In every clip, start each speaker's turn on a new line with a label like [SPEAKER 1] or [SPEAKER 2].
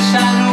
[SPEAKER 1] deixar no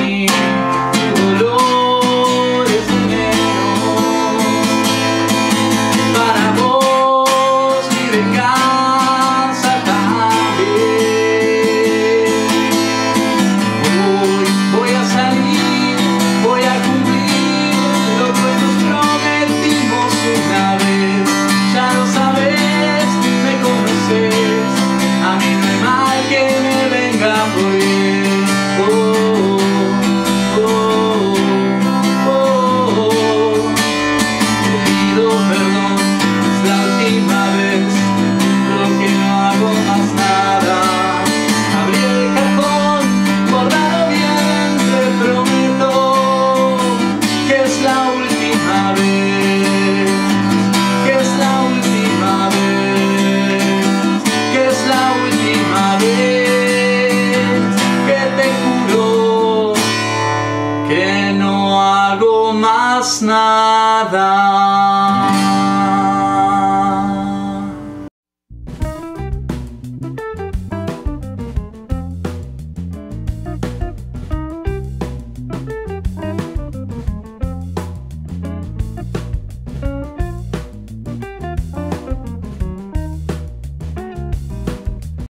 [SPEAKER 1] me. última vez, que es la última vez, que es la última vez, que te juro que no hago más nada.